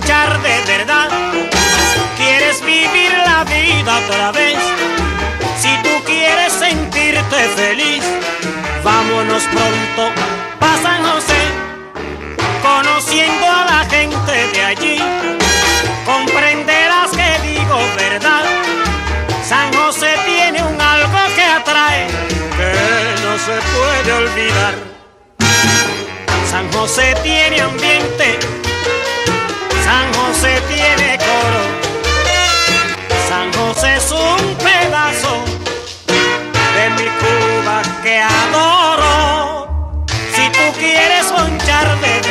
de verdad. Quieres vivir la vida otra vez. Si tú quieres sentirte feliz, vámonos pronto pa' San José, conociendo a la gente de allí. Comprenderás que digo verdad. San José tiene un algo que atrae, que no se puede olvidar. San José tiene ambiente tarde